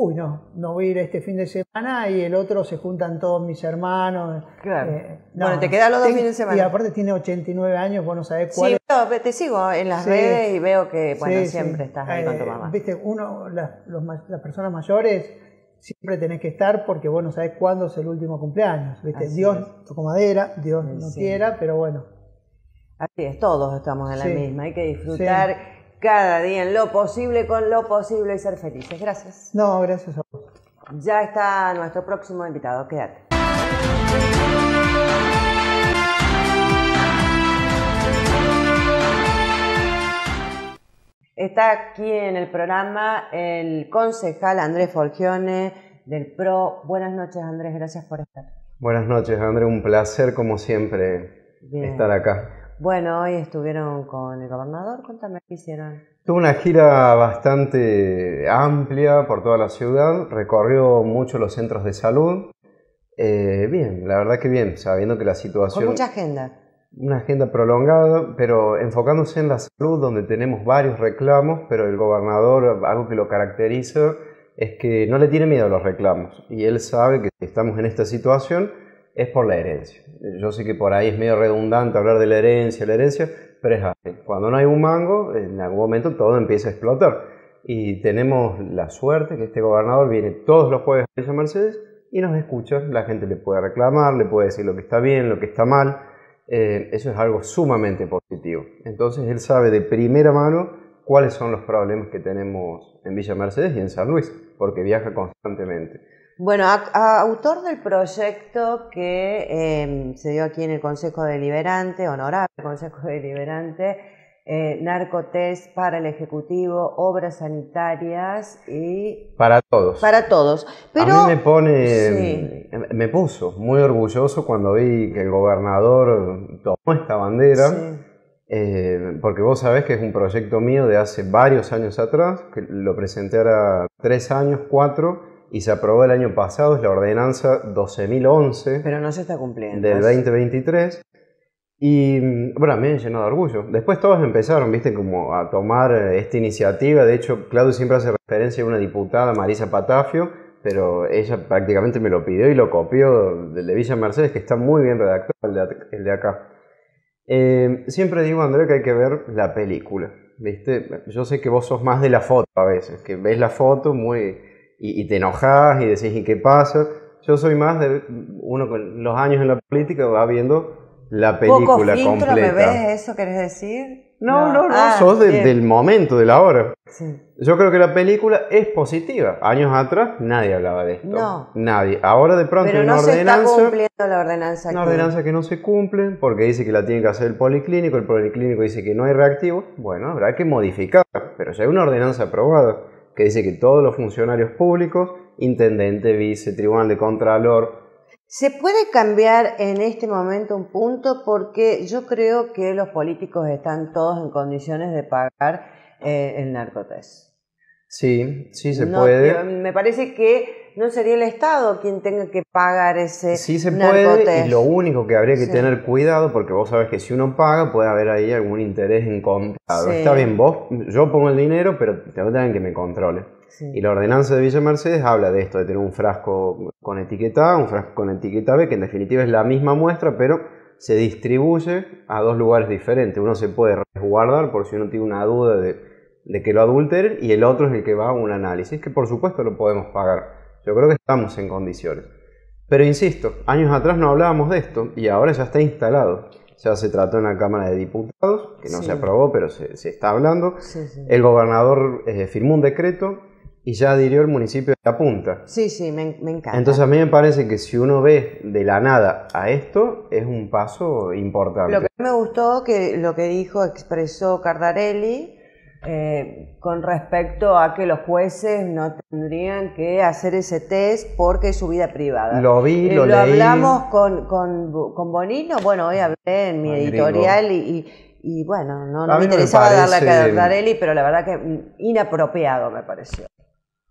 Speaker 3: uy, no, no voy a ir este fin de semana y el otro se juntan todos mis hermanos.
Speaker 1: Claro. Eh, bueno, te quedan los dos fines de semana.
Speaker 3: Y aparte tiene 89 años, vos no sabés cuál.
Speaker 1: Sí, pero te sigo en las redes y veo que, bueno, siempre estás ahí con tu eh, mamá.
Speaker 3: Viste, uno, las, personas mayores siempre tenés que estar porque vos no sabés cuándo es el último cumpleaños. ¿viste? Dios tocó madera, Dios no quiera, pero bueno.
Speaker 1: Así es, todos estamos en la misma. Hay que disfrutar cada día en lo posible con lo posible y ser felices. Gracias.
Speaker 3: No, gracias a vos.
Speaker 1: Ya está nuestro próximo invitado. Quédate. Está aquí en el programa el concejal Andrés Forgione del PRO. Buenas noches, Andrés. Gracias por estar.
Speaker 4: Buenas noches, Andrés. Un placer, como siempre, estar acá.
Speaker 1: Bueno, hoy estuvieron con el gobernador, cuéntame qué hicieron.
Speaker 4: Tuvo una gira bastante amplia por toda la ciudad, recorrió mucho los centros de salud. Eh, bien, la verdad que bien, sabiendo que la situación...
Speaker 1: Con mucha agenda.
Speaker 4: Una agenda prolongada, pero enfocándose en la salud, donde tenemos varios reclamos, pero el gobernador, algo que lo caracteriza, es que no le tiene miedo a los reclamos. Y él sabe que estamos en esta situación es por la herencia. Yo sé que por ahí es medio redundante hablar de la herencia, la herencia, pero es así. Cuando no hay un mango, en algún momento todo empieza a explotar. Y tenemos la suerte que este gobernador viene todos los jueves a Villa Mercedes y nos escucha. La gente le puede reclamar, le puede decir lo que está bien, lo que está mal. Eh, eso es algo sumamente positivo. Entonces él sabe de primera mano cuáles son los problemas que tenemos en Villa Mercedes y en San Luis, porque viaja constantemente.
Speaker 1: Bueno, autor del proyecto que em, se dio aquí en el Consejo Deliberante, honorable Consejo Deliberante, eh, narcotest para el Ejecutivo, obras sanitarias y...
Speaker 4: Para todos.
Speaker 1: Para todos. Pero,
Speaker 4: a mí me pone, me puso muy orgulloso cuando vi que el gobernador tomó esta bandera, eh, porque vos sabés que es un proyecto mío de hace varios años atrás, que lo presenté ahora tres años, cuatro, y se aprobó el año pasado, es la ordenanza 12.011.
Speaker 1: Pero no se está cumpliendo.
Speaker 4: Del 2023. Y bueno, me llenó de orgullo. Después todos empezaron, viste, como a tomar eh, esta iniciativa. De hecho, Claudio siempre hace referencia a una diputada, Marisa Patafio, pero ella prácticamente me lo pidió y lo copió del de Villa Mercedes, que está muy bien redactado el de, acá. Eh, siempre digo, André, que hay que ver la película. ¿viste? Yo sé que vos sos más de la foto a veces, que ves la foto muy y, te enojas y decís, ¿y qué pasa? Yo soy más de uno con los años en la política va viendo la película
Speaker 1: ¿Poco
Speaker 4: completa.
Speaker 1: ¿Me ves eso querés decir?
Speaker 4: No, no, no, ah, sos del momento, de la hora. Yo creo que la película es positiva. Años atrás nadie hablaba de esto.
Speaker 1: No.
Speaker 4: Nadie. Ahora de pronto
Speaker 1: Pero
Speaker 4: no
Speaker 1: una
Speaker 4: ordenanza.
Speaker 1: Se está cumpliendo la ordenanza.
Speaker 4: Una ordenanza que no se cumple porque dice que la tiene que hacer el policlínico. El policlínico dice que no hay reactivo. Bueno, habrá que modificarla. Pero ya hay una ordenanza aprobada que dice que todos los funcionarios públicos, intendente, vice, tribunal de contralor,
Speaker 1: ¿Se puede cambiar en este momento un punto? Porque yo creo que los políticos están todos en condiciones de pagar eh, el narcotest.
Speaker 4: Sí, sí se puede.
Speaker 1: Me parece que no sería el Estado quien tenga que pagar ese
Speaker 4: Sí se puede y lo único que habría que tener cuidado, porque vos sabes que si uno paga puede haber ahí algún interés en comprado. Está bien, vos, yo pongo el dinero, pero tengo que que me controle. Y la ordenanza de Villa Mercedes habla de esto, de tener un frasco con etiqueta A, un frasco con etiqueta B, que en definitiva es la misma muestra, pero se distribuye a dos lugares diferentes. Uno se puede resguardar por si uno tiene una duda de de que lo adulteren y el otro es el que va a un análisis, que por supuesto lo podemos pagar. Yo creo que estamos en condiciones. Pero insisto, años atrás no hablábamos de esto y ahora ya está instalado. Ya se trató en la Cámara de Diputados, que no se aprobó, pero se, está hablando. el gobernador eh, firmó un decreto y ya adhirió el municipio de La Punta.
Speaker 1: Sí, sí, me, encanta.
Speaker 4: Entonces a mí me parece que si uno ve de la nada a esto, es un paso importante.
Speaker 1: Lo que me gustó, que lo que dijo, expresó Cardarelli, eh, con respecto a que los jueces no tendrían que hacer ese test porque es su vida privada.
Speaker 4: Lo vi,
Speaker 1: eh,
Speaker 4: lo,
Speaker 1: lo hablamos con, con, con, Bonino, bueno, hoy hablé en mi editorial y, y, bueno, no, me interesaba darle a Cardarelli, pero la verdad que inapropiado me pareció.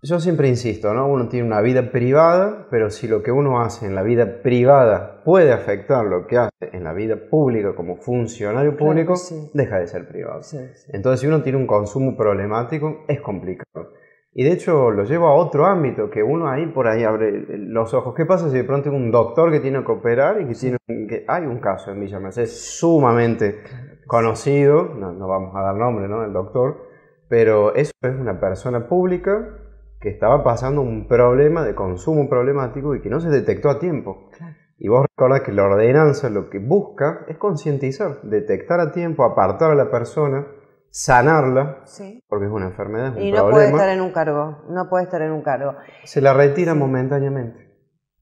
Speaker 4: Yo siempre insisto, ¿no? Uno tiene una vida privada, pero si lo que uno hace en la vida privada puede afectar lo que hace en la vida pública como funcionario público, deja de ser privado. Entonces, si uno tiene un consumo problemático, es complicado. Y de hecho lo llevo a otro ámbito, que uno ahí por ahí abre los ojos. ¿Qué pasa si de pronto un doctor que tiene que operar y que, tiene, que hay un caso en Villa Mercedes sumamente conocido, no, no vamos a dar nombre, ¿no? El doctor, pero eso es una persona pública que estaba pasando un problema de consumo problemático y que no se detectó a tiempo. Y vos recordás que la ordenanza lo que busca es concientizar, detectar a tiempo, apartar a la persona, sanarla, porque es una enfermedad, es un
Speaker 1: y no puede estar en un cargo, no puede estar en un cargo.
Speaker 4: Se la retira momentáneamente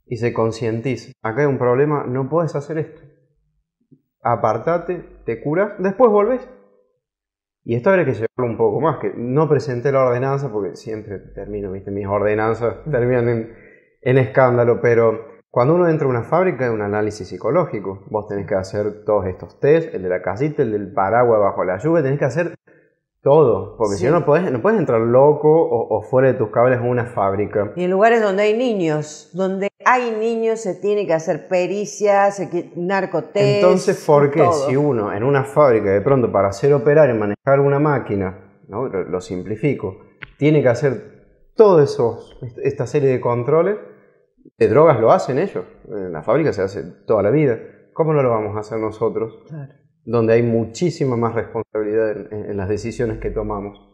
Speaker 4: y se concientiza. Acá hay un problema, no puedes hacer esto. Apartate, te curas, después volvés. Y esto habría que llevarlo un poco más, que no presenté la ordenanza porque siempre termino, viste, mis ordenanzas terminan en, en escándalo, pero cuando uno entra a una fábrica hay un análisis psicológico. Vos tenés que hacer todos estos test, el de la casita, el del paraguas bajo la lluvia, tenés que hacer todo, porque si no, no puedes, no puedes entrar loco o, fuera de tus cables en una fábrica.
Speaker 1: Y en lugares donde hay niños, donde hay niños se tiene que hacer pericias, narcotest.
Speaker 4: Entonces, ¿por qué si uno en una fábrica de pronto para hacer operar y manejar una máquina, ¿no? lo, simplifico, tiene que hacer todo eso, esta serie de controles, de drogas lo hacen ellos, en la fábrica se hace toda la vida, ¿cómo no lo vamos a hacer nosotros? Claro donde hay muchísima más responsabilidad en, las decisiones que tomamos.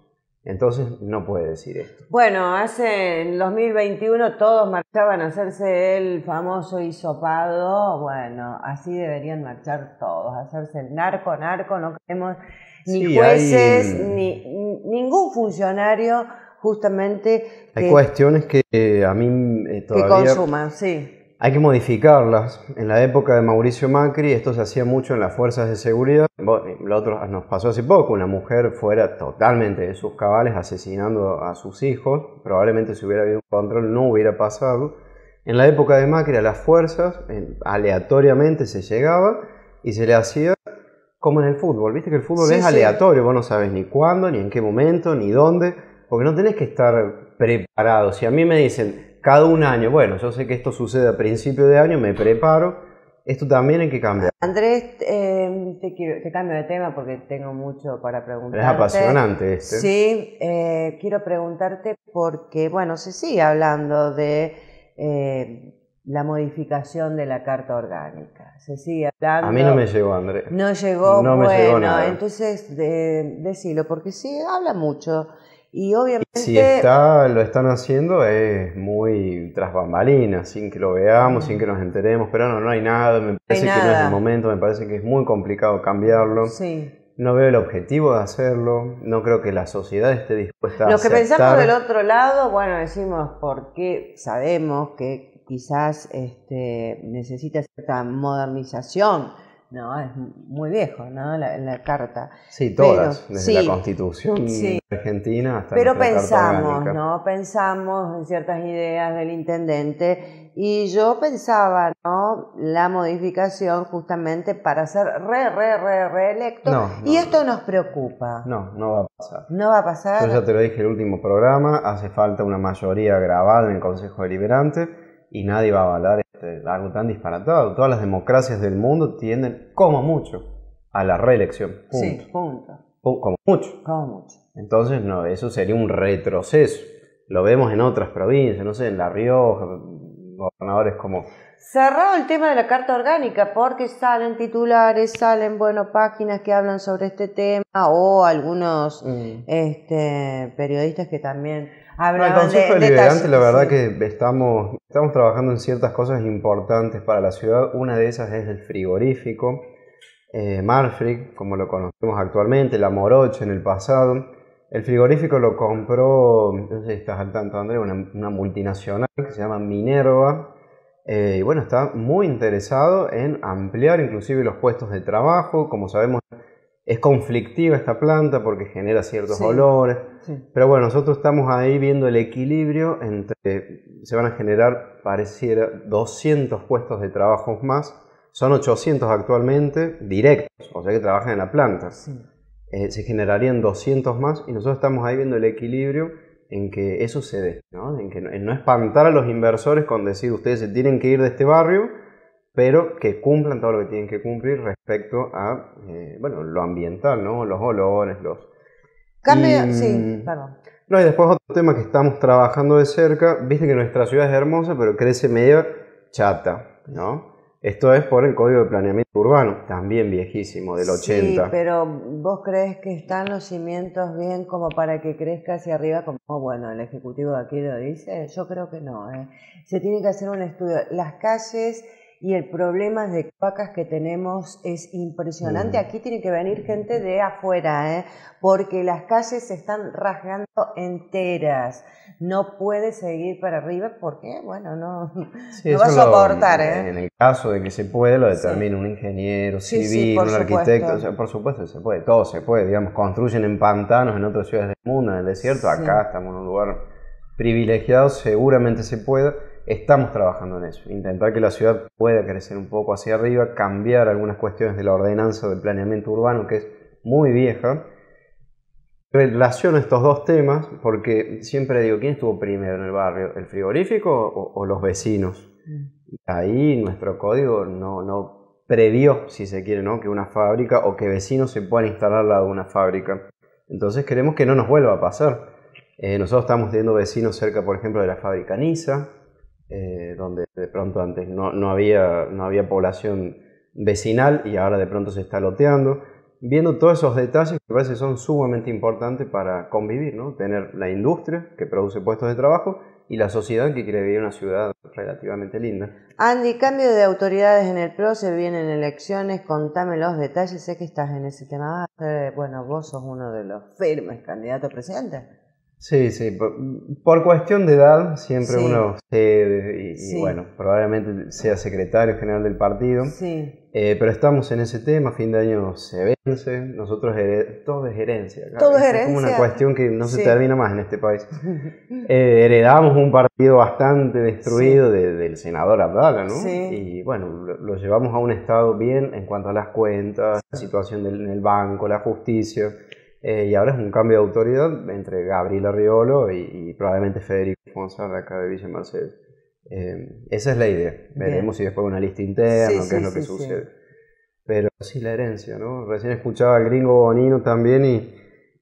Speaker 4: Entonces no puede decir esto.
Speaker 1: Bueno, hace en 2021 todos marchaban a hacerse el famoso hisopado. Bueno, así deberían marchar todos, hacerse el narco, narco, no queremos ni jueces, ni ningún funcionario justamente.
Speaker 4: Hay cuestiones que eh, a mí eh, todavía.
Speaker 1: Que consuman, sí
Speaker 4: hay que modificarlas. En la época de Mauricio Macri esto se hacía mucho en las fuerzas de seguridad. Lo otro nos pasó hace poco, una mujer fuera totalmente de sus cabales asesinando a sus hijos. Probablemente si hubiera habido un control no hubiera pasado. En la época de Macri a las fuerzas aleatoriamente se llegaba y se le hacía como en el fútbol. Viste que el fútbol es aleatorio, vos no sabes ni cuándo, ni en qué momento, ni dónde, porque no tenés que estar preparado. Si a mí me dicen, cada un año, bueno, yo sé que esto sucede a principio de año, me preparo, esto también hay que cambiar.
Speaker 1: Andrés, eh, te, cambio de tema porque tengo mucho para preguntarte.
Speaker 4: Es apasionante este.
Speaker 1: Sí, eh, quiero preguntarte porque, bueno, se sigue hablando de eh, la modificación de la Carta Orgánica. Se sigue hablando...
Speaker 4: A mí no me llegó, Andrés.
Speaker 1: No llegó, no me llegó nada. entonces de, decilo, porque sí, habla mucho. Y obviamente...
Speaker 4: si está, lo están haciendo es muy tras bambalinas, sin que lo veamos, sin que nos enteremos, pero no, no hay nada, me parece que no es el momento, me parece que es muy complicado cambiarlo.
Speaker 1: Sí.
Speaker 4: No veo el objetivo de hacerlo, no creo que la sociedad esté dispuesta
Speaker 1: a
Speaker 4: Lo
Speaker 1: que pensamos del otro lado, bueno, decimos porque sabemos que quizás este, necesita cierta modernización, no, es muy viejo, ¿no? La, carta.
Speaker 4: Sí, todas, desde la Constitución argentina hasta
Speaker 1: Pero pensamos, ¿no? Pensamos en ciertas ideas del intendente y yo pensaba, ¿no? La modificación justamente para ser re, re, re, reelecto. y esto nos preocupa.
Speaker 4: No, no va a pasar.
Speaker 1: No va a pasar.
Speaker 4: Yo ya te lo dije en el último programa, hace falta una mayoría grabada en el Consejo Deliberante y nadie va a avalar este, algo tan disparatado. Todas las democracias del mundo tienden, como mucho, a la reelección.
Speaker 1: Sí, punto.
Speaker 4: Como mucho.
Speaker 1: Como mucho.
Speaker 4: Entonces, no, eso sería un retroceso. Lo vemos en otras provincias, no sé, en La Rioja, gobernadores como...
Speaker 1: Cerrado el tema de la Carta Orgánica, porque salen titulares, salen, bueno, páginas que hablan sobre este tema, o algunos mm. este, periodistas que también
Speaker 4: el Consejo Deliberante, la verdad que estamos, estamos trabajando en ciertas cosas importantes para la ciudad. Una de esas es el frigorífico, eh, Marfrig, como lo conocemos actualmente, la Moroche en el pasado. El frigorífico lo compró, no sé si estás al tanto, André, una, multinacional que se llama Minerva. Eh, y bueno, está muy interesado en ampliar inclusive los puestos de trabajo. Como sabemos, es conflictiva esta planta porque genera ciertos olores. Pero bueno, nosotros estamos ahí viendo el equilibrio entre, se van a generar, pareciera, 200 puestos de trabajo más. Son 800 actualmente directos, o sea que trabajan en la planta. Eh, se generarían 200 más y nosotros estamos ahí viendo el equilibrio en que eso se dé, ¿no? en que no espantar a los inversores con decir ustedes se tienen que ir de este barrio, pero que cumplan todo lo que tienen que cumplir respecto a eh, bueno, lo ambiental, ¿no? los olores, los...
Speaker 1: Cambio, sí, perdón.
Speaker 4: No, y después otro tema que estamos trabajando de cerca, viste que nuestra ciudad es hermosa, pero crece medio chata, ¿no? Esto es por el Código de Planeamiento Urbano, también viejísimo, del 80.
Speaker 1: Sí, pero vos crees que están los cimientos bien como para que crezca hacia arriba, como bueno, el Ejecutivo de aquí lo dice. Yo creo que no. ¿eh? Se tiene que hacer un estudio. Las calles y el problema de vacas que tenemos es impresionante. Mm. Aquí tiene que venir gente de afuera, ¿eh? porque las calles se están rasgando enteras no puede seguir para arriba porque, bueno, no, va a soportar. ¿eh?
Speaker 4: En el caso de que se puede, lo determina un ingeniero civil, un arquitecto, por supuesto se puede, todo se puede, digamos, construyen en pantanos en otras ciudades del mundo, en el desierto, acá estamos en un lugar privilegiado, seguramente se puede. Estamos trabajando en eso, intentar que la ciudad pueda crecer un poco hacia arriba, cambiar algunas cuestiones de la ordenanza del planeamiento urbano, que es muy vieja, Relaciono estos dos temas porque siempre digo, ¿quién estuvo primero en el barrio? ¿El frigorífico o, los vecinos? Mm. Ahí nuestro código no, no previó, si se quiere, ¿no? que una fábrica o que vecinos se puedan instalar al lado de una fábrica. Entonces queremos que no nos vuelva a pasar. Eh, nosotros estamos teniendo vecinos cerca, por ejemplo, de la fábrica Nisa, eh, donde de pronto antes no, no, había, no había población vecinal y ahora de pronto se está loteando viendo todos esos detalles que parece son sumamente importantes para convivir, ¿no? Tener la industria que produce puestos de trabajo y la sociedad que quiere vivir una ciudad relativamente linda.
Speaker 1: Andy, cambio de autoridades en el PRO, se vienen elecciones, contame los detalles, sé que estás en ese tema. Bueno, vos sos uno de los firmes candidatos a.
Speaker 4: Sí, sí, por, cuestión de edad siempre uno cede y, bueno, probablemente sea secretario general del partido. Sí. Eh, pero estamos en ese tema, fin de año se vence, nosotros todo es herencia.
Speaker 1: Todo es herencia.
Speaker 4: Es como una cuestión que no se termina más en este país. [laughs] Eh, heredamos un partido bastante destruido del senador Abdala, ¿no? Y bueno, lo, llevamos a un estado bien en cuanto a las cuentas, la situación del, en el banco, la justicia. Eh, y ahora es un cambio de autoridad entre Gabriel Arriolo y, probablemente Federico Fonsa acá de Villa Mercedes. Eh, esa es la idea. Veremos si después una lista interna, qué es lo que sucede. Pero sí, la herencia, ¿no? Recién escuchaba al gringo Bonino también y,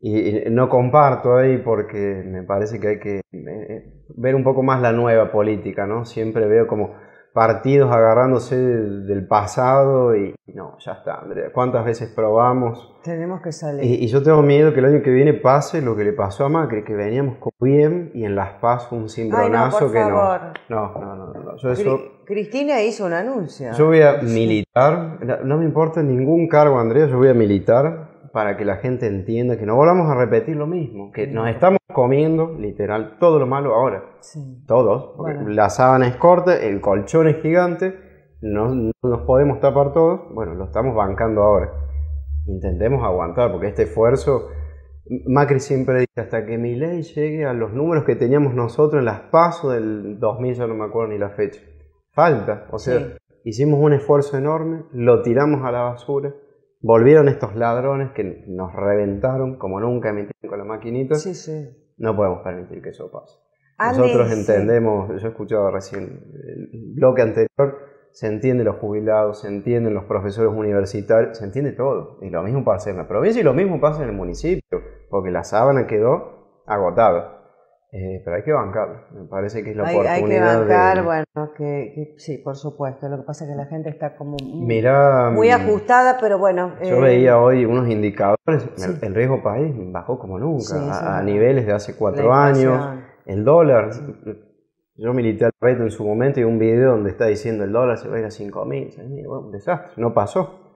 Speaker 4: y, no comparto ahí porque me parece que hay que eh, ver un poco más la nueva política, ¿no? Siempre veo como partidos agarrándose del, pasado y no, ya está, Andrea. ¿Cuántas veces probamos?
Speaker 1: Tenemos que salir.
Speaker 4: Y, yo tengo miedo que el año que viene pase lo que le pasó a Macri, que veníamos bien y en Las Paz un cimbronazo que no. No, no, no. no. Yo eso,
Speaker 1: Cristina hizo un anuncio.
Speaker 4: Yo voy a militar, no me importa ningún cargo, Andrea, yo voy a militar para que la gente entienda que no volvamos a repetir lo mismo, que nos estamos comiendo literal todo lo malo ahora. Todos, porque la sábana es corta, el colchón es gigante, no, nos podemos tapar todos, bueno, lo estamos bancando ahora. Intentemos aguantar, porque este esfuerzo, Macri siempre dice, hasta que mi ley llegue a los números que teníamos nosotros en las pasos del 2000, ya no me acuerdo ni la fecha. Falta, o sea, hicimos un esfuerzo enorme, lo tiramos a la basura Volvieron estos ladrones que nos reventaron como nunca emitieron con la maquinita.
Speaker 1: Sí, sí.
Speaker 4: No podemos permitir que eso pase. Nosotros entendemos, yo he escuchado recién el bloque anterior, se entiende los jubilados, se entienden los profesores universitarios, se entiende todo. Y lo mismo pasa en la provincia y lo mismo pasa en el municipio, porque la sábana quedó agotada. Eh, pero hay que bancar, me parece que es la oportunidad.
Speaker 1: Hay que bancar, bueno, que, sí, por supuesto. Lo que pasa es que la gente está como muy
Speaker 4: mm,
Speaker 1: ajustada, pero bueno.
Speaker 4: Yo eh, veía hoy unos indicadores, el, riesgo país bajó como nunca, a, niveles de hace cuatro años. El dólar, yo milité al reto en su momento y un video donde está diciendo el dólar se va a ir a 5 mil, bueno, un desastre, no pasó.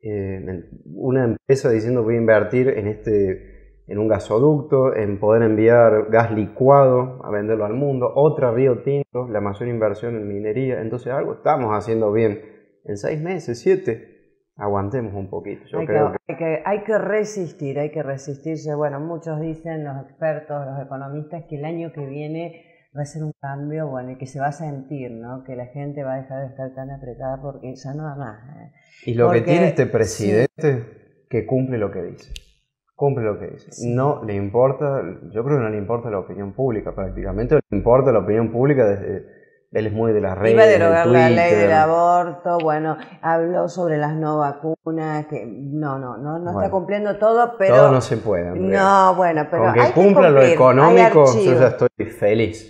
Speaker 4: Eh, una empresa diciendo voy a invertir en este en un gasoducto, en poder enviar gas licuado a venderlo al mundo, otra Río Tinto, la mayor inversión en minería, entonces algo estamos haciendo bien. En seis meses, siete, aguantemos un poquito.
Speaker 1: Yo hay, creo que, Hay, que, resistir, hay que resistirse. Bueno, muchos dicen, los expertos, los economistas, que el año que viene va a ser un cambio, bueno, y que se va a sentir, ¿no? Que la gente va a dejar de estar tan apretada porque ya no da más. ¿eh?
Speaker 4: Y lo que tiene este presidente, que cumple lo que dice. Cumple lo que dice. No le importa, yo creo que no le importa la opinión pública prácticamente, le importa la opinión pública desde... Él es muy de las redes.
Speaker 1: Iba a derogar la ley del aborto, bueno, habló sobre las no vacunas, que no, no, no, no está cumpliendo todo, pero...
Speaker 4: Todo no se puede.
Speaker 1: No, bueno, pero...
Speaker 4: Con que cumpla lo económico, yo ya estoy feliz.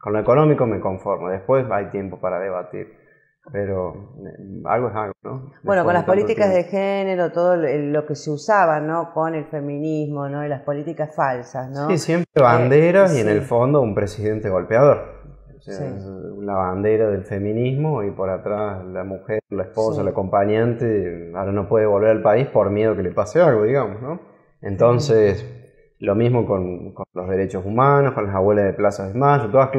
Speaker 4: Con lo económico me conformo, después hay tiempo para debatir pero eh, algo es algo, ¿no?
Speaker 1: bueno, con las políticas de género, todo lo que se usaba, ¿no? Con el feminismo, ¿no? Y las políticas falsas, ¿no?
Speaker 4: Sí, siempre banderas y en el fondo un presidente golpeador. La bandera del feminismo y por atrás la mujer, la esposa, el acompañante, ahora no puede volver al país por miedo que le pase algo, digamos, ¿no? Entonces, lo mismo con, con, los derechos humanos, con las abuelas de Plaza de Mayo, todas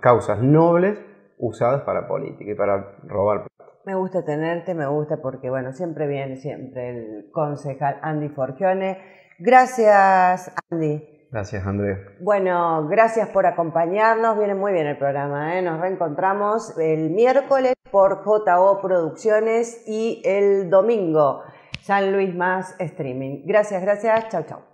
Speaker 4: causas nobles usadas para política y para robar
Speaker 1: Me gusta tenerte, me gusta porque, bueno, siempre viene siempre el concejal Andy Forgione. Gracias, Andy.
Speaker 4: Gracias, Andrés.
Speaker 1: Bueno, gracias por acompañarnos. Viene muy bien el programa. ¿eh? Nos reencontramos el miércoles por JO Producciones y el domingo San Luis Más Streaming. Gracias, gracias. Chau, chau.